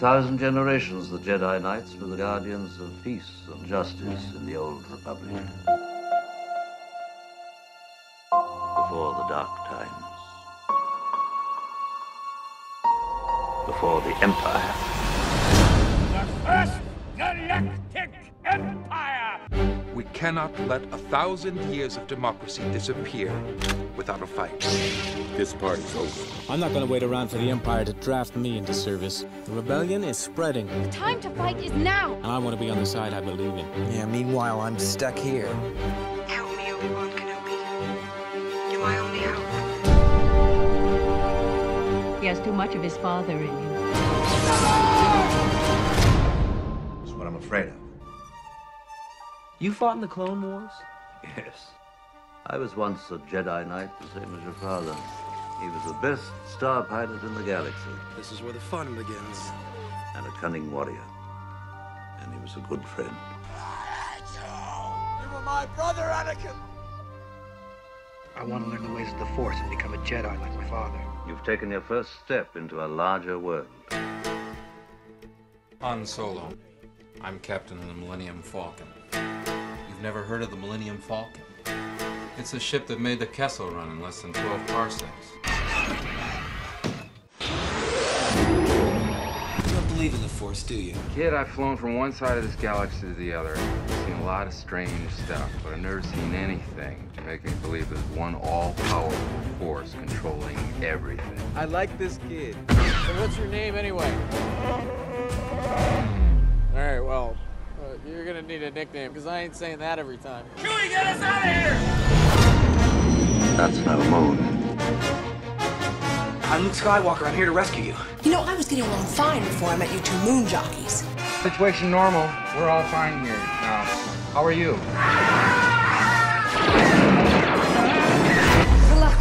Thousand generations, the Jedi Knights were the guardians of peace and justice in the Old Republic. Before the Dark Times. Before the Empire. The First Galactic cannot let a thousand years of democracy disappear without a fight. This party's over. I'm not going to wait around for the Empire to draft me into service. The rebellion is spreading. The time to fight is now! And I want to be on the side I believe in. Yeah, meanwhile, I'm stuck here. Help me, Obi-Wan Kenobi. You're my only hope. He has too much of his father in him. That's what I'm afraid of. You fought in the Clone Wars? Yes. I was once a Jedi Knight, the same as your father. He was the best star pilot in the galaxy. This is where the fun begins. And a cunning warrior. And he was a good friend. You were my brother, Anakin! I want to learn the ways of the Force and become a Jedi like my father. You've taken your first step into a larger world. Han Solo. I'm captain of the Millennium Falcon. You've never heard of the Millennium Falcon? It's a ship that made the Kessel run in less than 12 parsecs. You don't believe in the Force, do you? Kid, I've flown from one side of this galaxy to the other. I've seen a lot of strange stuff, but I've never seen anything to make me believe there's one all-powerful force controlling everything. I like this kid. So what's your name anyway? Hmm. All right, well, you're gonna need a nickname because I ain't saying that every time. Chewie, get us out of here! That's no moon. I'm Luke Skywalker. I'm here to rescue you. You know, I was getting along fine before I met you two moon jockeys. Situation normal. We're all fine here now. How are you? Good luck.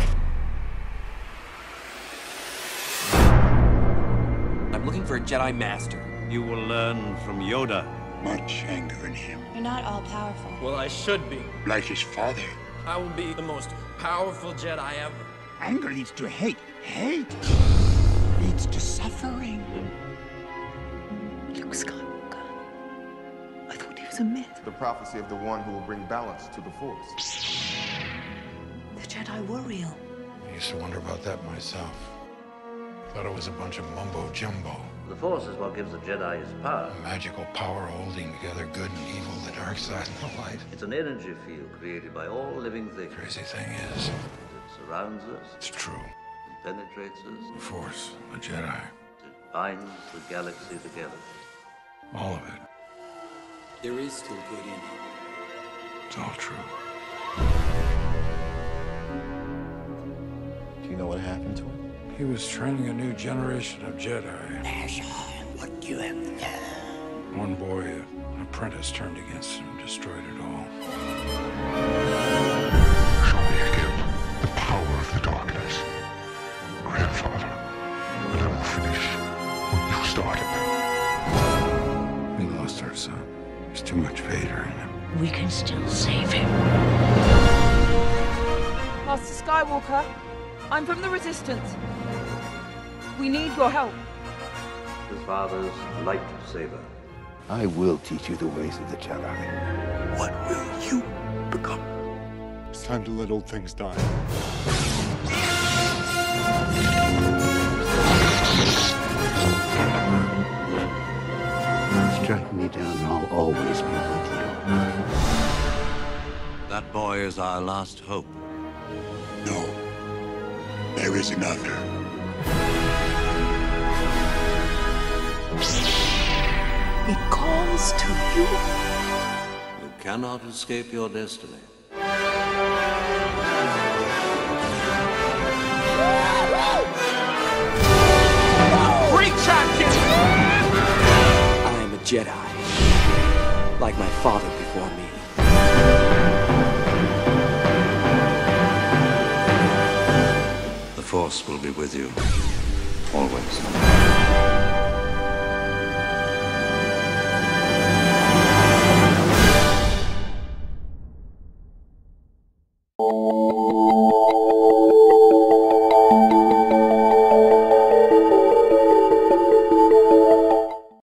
I'm looking for a Jedi Master. You will learn from Yoda. Much anger in him. You're not all powerful. Well, I should be. Like his father. I will be the most powerful Jedi ever. Anger leads to hate. Hate leads to suffering. Luke Skywalker. I thought he was a myth. The prophecy of the one who will bring balance to the Force. The Jedi were real. I used to wonder about that myself. Thought it was a bunch of mumbo jumbo. The Force is what gives the Jedi his power. A magical power holding together good and evil, the dark side and the light. It's an energy field created by all living things. Crazy thing is, It surrounds us, it's true. it penetrates us, The Force, the Jedi, it binds the galaxy together. all of it. There is still good in it. It's all true. Do you know what happened to him? He was training a new generation of Jedi. What you have done. One boy, an apprentice, turned against him destroyed it all. Show me again the power of the darkness. Grandfather, and I will finish what you started. We lost our son. There's too much Vader in him. We can still save him. Master Skywalker, I'm from the Resistance. We need your help. His father's lightsaber. I will teach you the ways of the Jedi. What will you become? It's time to let old things die. Strike me down and I'll always be with you. That boy is our last hope. No. There is another. It calls to you. You cannot escape your destiny. I am a Jedi. Like my father before me. The Force will be with you. Always.